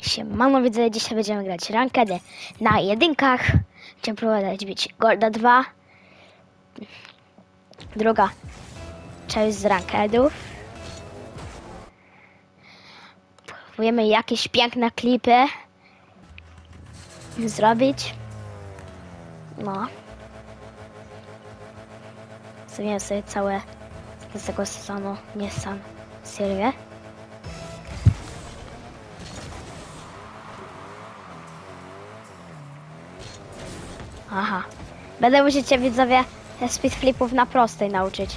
Siemano widzę, dzisiaj będziemy grać rankedy na jedynkach. Chciałem próbować być Golda 2. Druga część z rankedów. Próbujemy jakieś piękne klipy zrobić. No. Zrobiłem sobie całe z tego sezonu Nissan Sylwię. Aha. Będę musieć cię widzowie speed flipów na prostej nauczyć.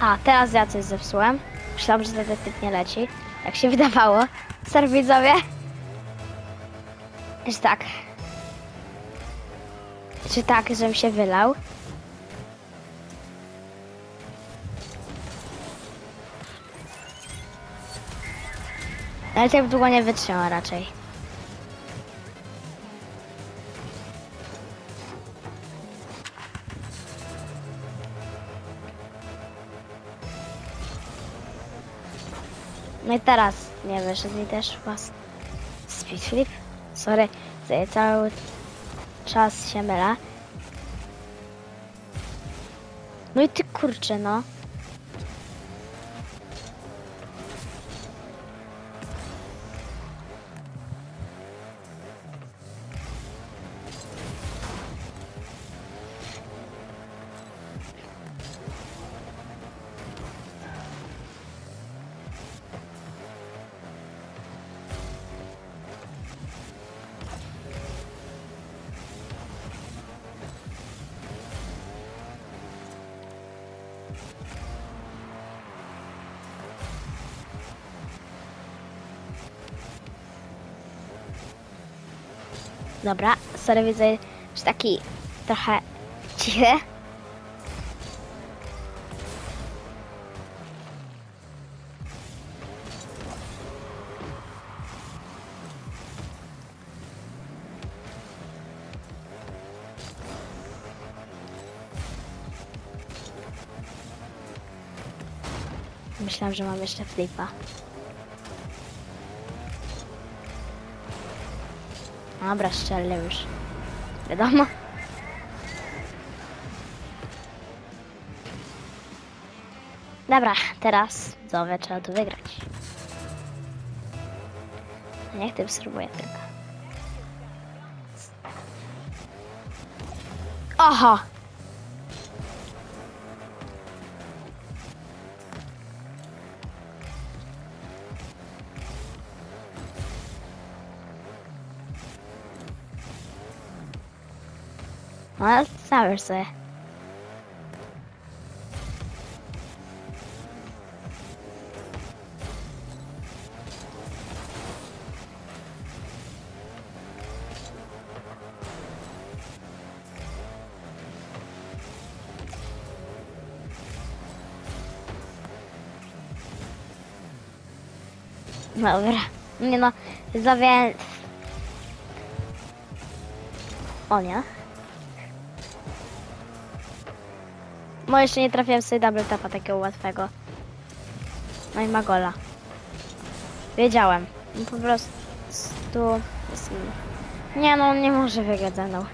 A, teraz ja coś zepsułem. Myślałam, że ten typ nie leci. Jak się wydawało. Ser widzowie. Że tak. Czy tak, żebym się wylał? Ale tak długo nie wytrzyma raczej. No i teraz nie wyszedł mi też was speed flip. Sorry, cały czas się mylę. No i ty kurczę, no. Dobra, sorry widzę, że taki trochę cichy. Myślałam, że mam jeszcze flipa. Dobra, strzelę już. Wiadomo. Dobra, teraz znowu trzeba tu wygrać. Niech tym spróbuję tylko. Oho! No, zabierz sobie. Dobra. Nie no, zawię... O nie. Bo jeszcze nie trafiłem sobie double tapa takiego łatwego. No i ma gola. Wiedziałem. No Po prostu... Nie no, on nie może wygrać ze mną.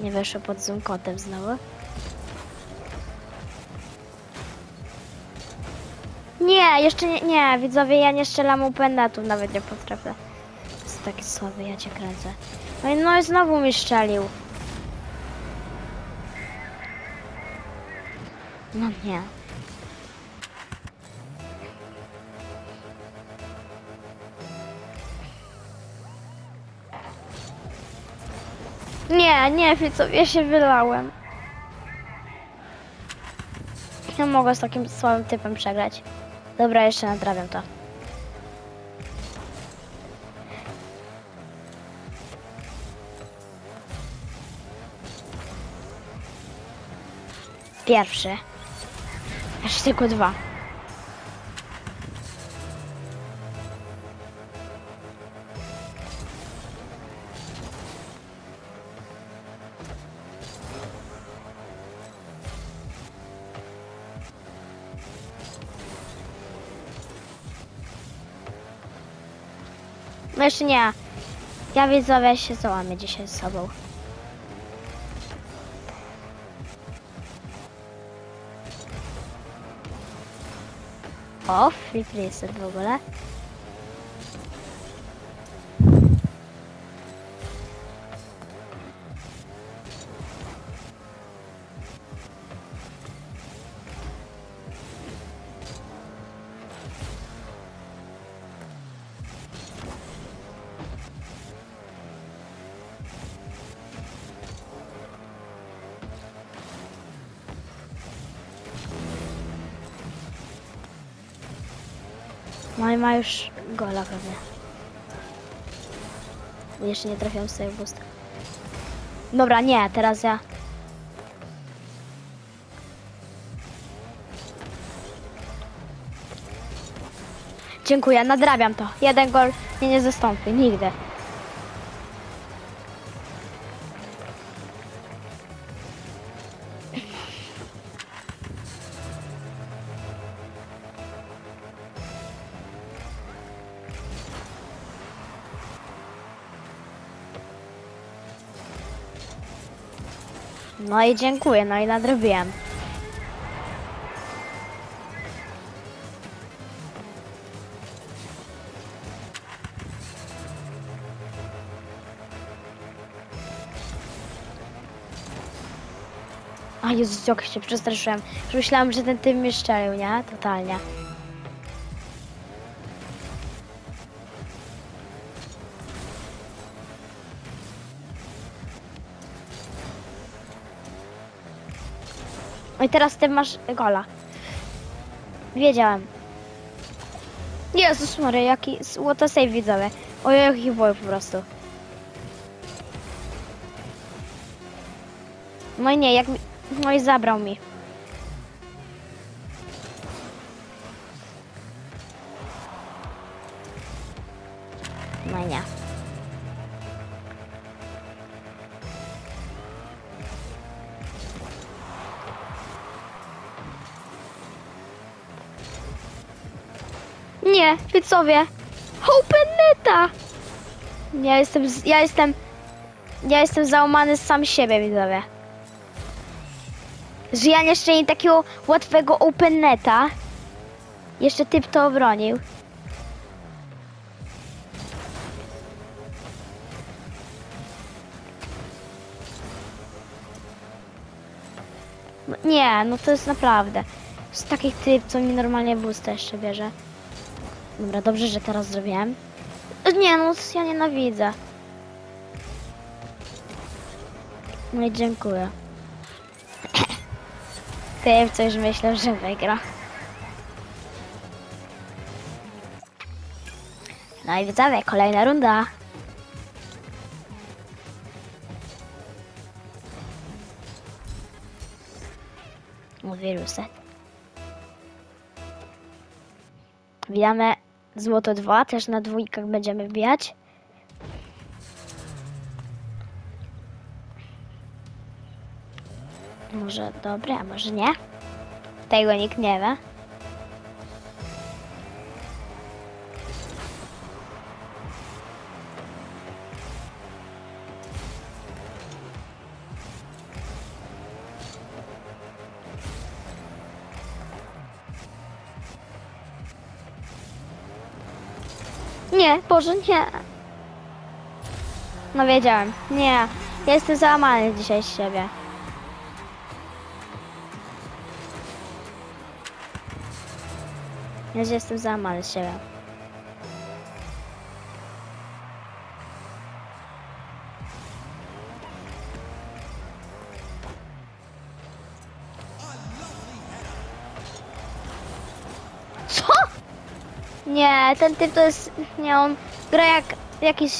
Nie weszło pod zoom kotem znowu. Nie, jeszcze nie, nie, widzowie, ja nie strzelam upendetów, nawet nie potrafię. Jest taki słaby, ja cię kręcę. No i, no i znowu mi strzelił. No nie. Nie, nie, widzowie, ja się wylałem. Nie mogę z takim słabym typem przegrać. Dobra, jeszcze nadrabiam to. Pierwszy. Aż tylko dwa. Nie. Ja widzowie się załamię dzisiaj z sobą. O, free preset w ogóle. Już gola pewnie. Jeszcze nie trafiam sobie w boost. Dobra, nie, teraz ja. Dziękuję, nadrabiam to. Jeden gol mnie nie zastąpi, nigdy. No i dziękuję, no i nadrobiłem. A Jezus, jak się przestraszyłem. Myślałam, że ten typ mnie nie? Totalnie. No i teraz ty masz gola. Wiedziałem. Jezus Maria, jaki a save widzowie. Ojej, jaki boj po prostu. No i nie, jak mi... No i zabrał mi. Widzowie. Open neta. Ja jestem, ja jestem, ja jestem załamany z sam siebie, widzowie. Że ja jeszcze nie takiego łatwego open neta. Jeszcze typ to obronił. No Nie, no to jest naprawdę. Z takich typ, co mi normalnie boosta jeszcze bierze. Dobra, dobrze, że teraz zrobiłem. Nie no, ja nienawidzę. No i dziękuję. Ty coś myślał, że wygra. No i widzowie, kolejna runda. Wirusy. Wbijamy złoto 2, też na dwójkach będziemy wbijać. Może dobre, a może nie? Tego nikt nie wie. Nie, Boże, nie. No wiedziałem. Nie. Jestem załamany dzisiaj z siebie. Ja jestem załamany z siebie. Ten typ to jest. Nie, on gra jak jakiś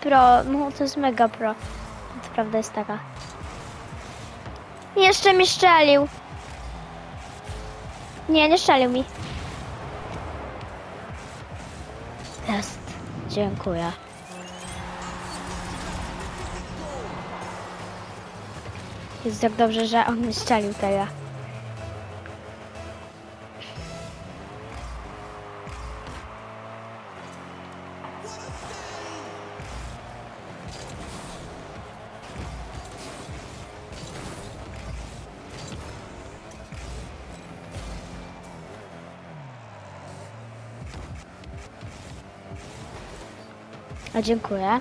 pro. No to jest mega pro. To prawda jest taka. Jeszcze mi szczelił. Nie, nie strzelił mi. Jest. Dziękuję. Jest tak dobrze, że on nie strzelił tego. A dziękuję.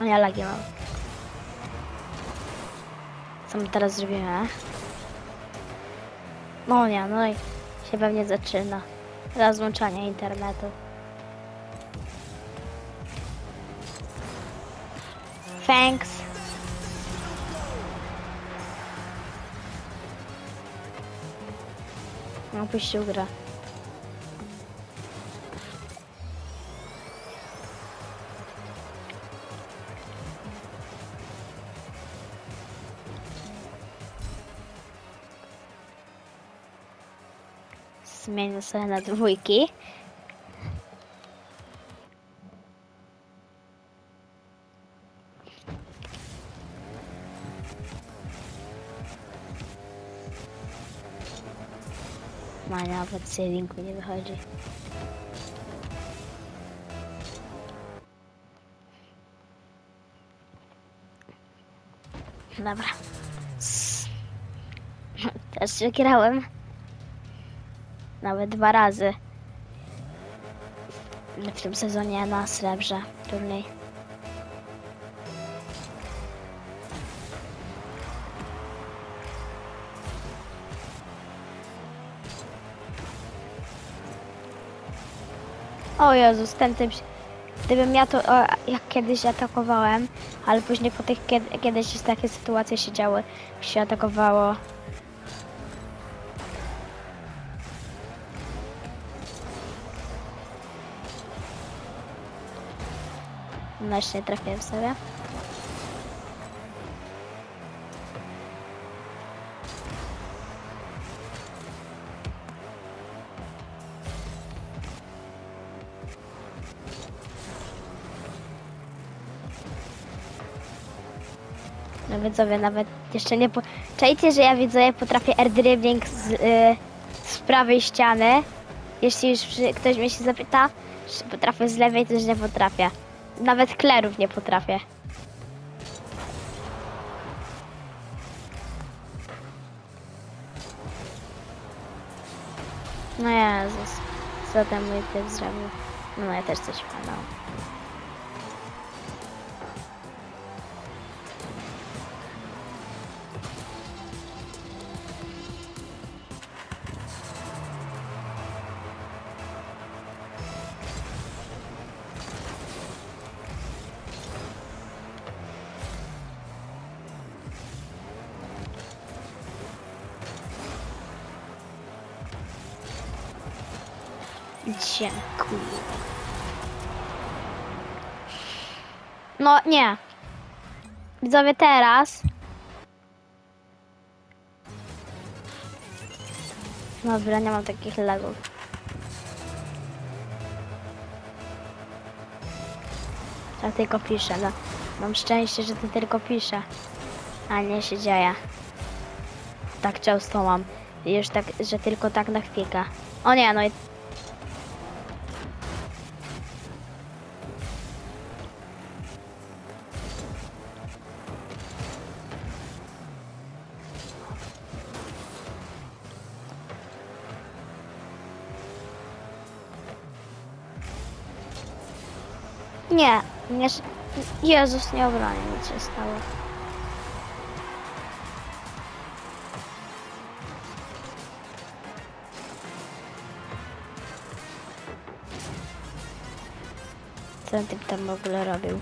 A ja lagi mam. Co my teraz zrobimy? No nie, no i się pewnie zaczyna. Rozłączanie internetu. Thanks. No, puścił grę. Zmienię sobie na Ma nawet z linku nie wychodzi. Dobra. Też się grałem. Nawet dwa razy. W tym sezonie na srebrze turniej. O Jezus, ten typ. Gdybym ja to o, jak kiedyś atakowałem, ale później po tych kiedy, kiedyś takie sytuacje się działy, się atakowało. No jeszcze nie trafiłem sobie. No widzowie, nawet jeszcze nie po... Czajcie, że ja widzowie potrafię airdribbling z, y, z prawej ściany. Jeśli już ktoś mnie się zapyta, czy potrafię z lewej, to już nie potrafię. Nawet klerów nie potrafię. No Jezus, co ten mój typ zrobił? No ja też coś pamiętam. Dziękuję. No nie. Widzowie teraz. Dobra, nie mam takich lagów. Ja tylko piszę, no. Mam szczęście, że to tylko piszę. A nie się dzieje. Tak często mam. Już tak, że tylko tak na chwilkę. O nie, no i Nie, Jezus nie obronił, nic się stało. Co typ tam w ogóle robił?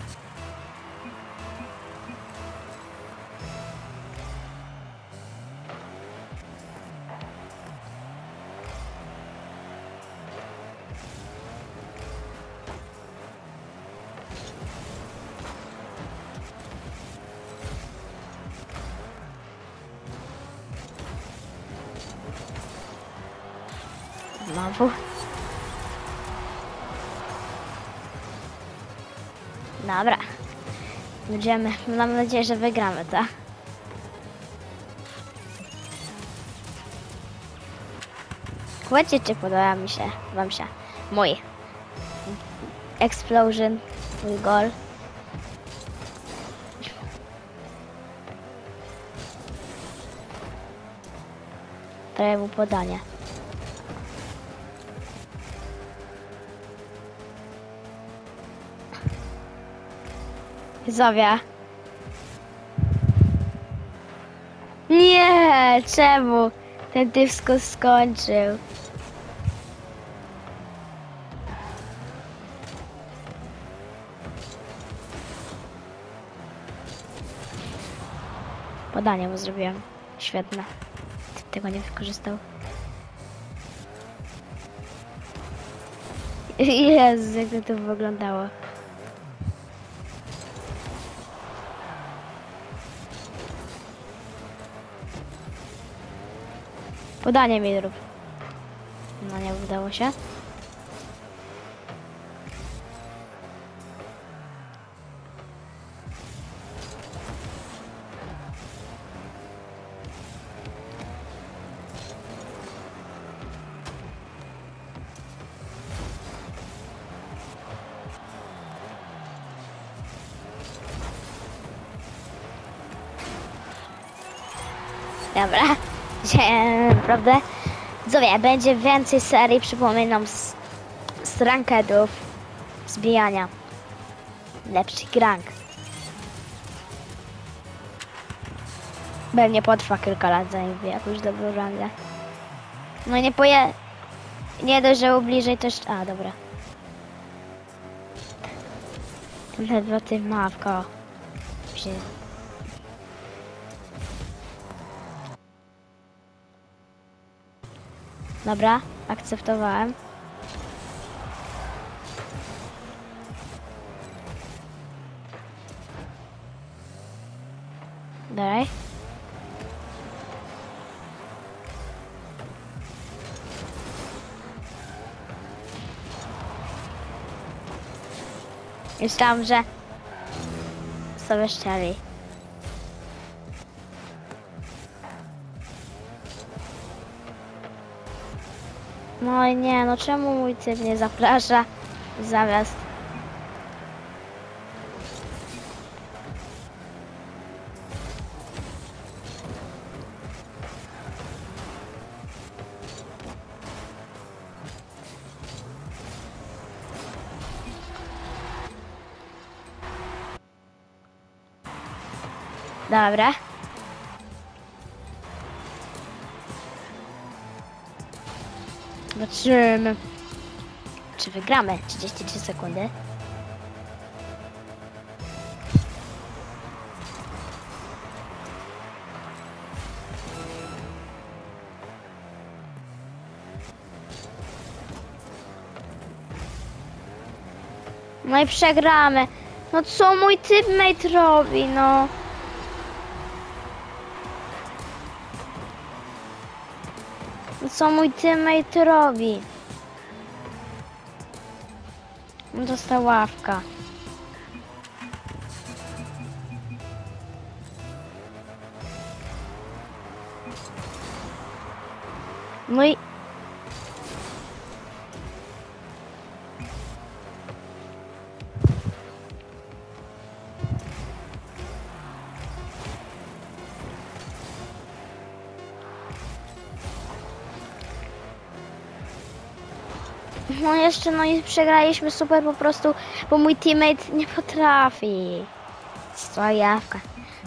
Będziemy, mam nadzieję, że wygramy, tak? Powiedzcie, czy podoba mi się, wam się mój explosion, mój gol. Mu podanie. Zowia. Nie, czemu? Ten typsko skończył. Podanie mu zrobiłem. Świetne. Tego nie wykorzystał. Jezu, jak to wyglądało. Podanie mi rób. No nie udało się. Dobra, naprawdę Zowie, będzie więcej serii, przypominam, z, z rankedów, zbijania. Lepszy rank. Pewnie potrwa kilka lat, zanim jakąś dobrą rangę. No nie poje... Nie dość, że bliżej to jeszcze... A, dobra. Ledwo ty mawko. Dobra, akceptowałem. Dalej. Myślałam, że sobie szczeli. No i nie, no czemu mój typ nie zaprasza zamiast... Dobra. Zobaczymy. Czy wygramy? 33 sekundy. No i przegramy. No co mój teammate robi, no? Co mój teammate robi? Dostał ławka. No i... jeszcze, no i przegraliśmy super po prostu, bo mój teammate nie potrafi. Stojawka.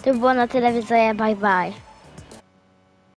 To by było na tyle, widzowie, bye bye.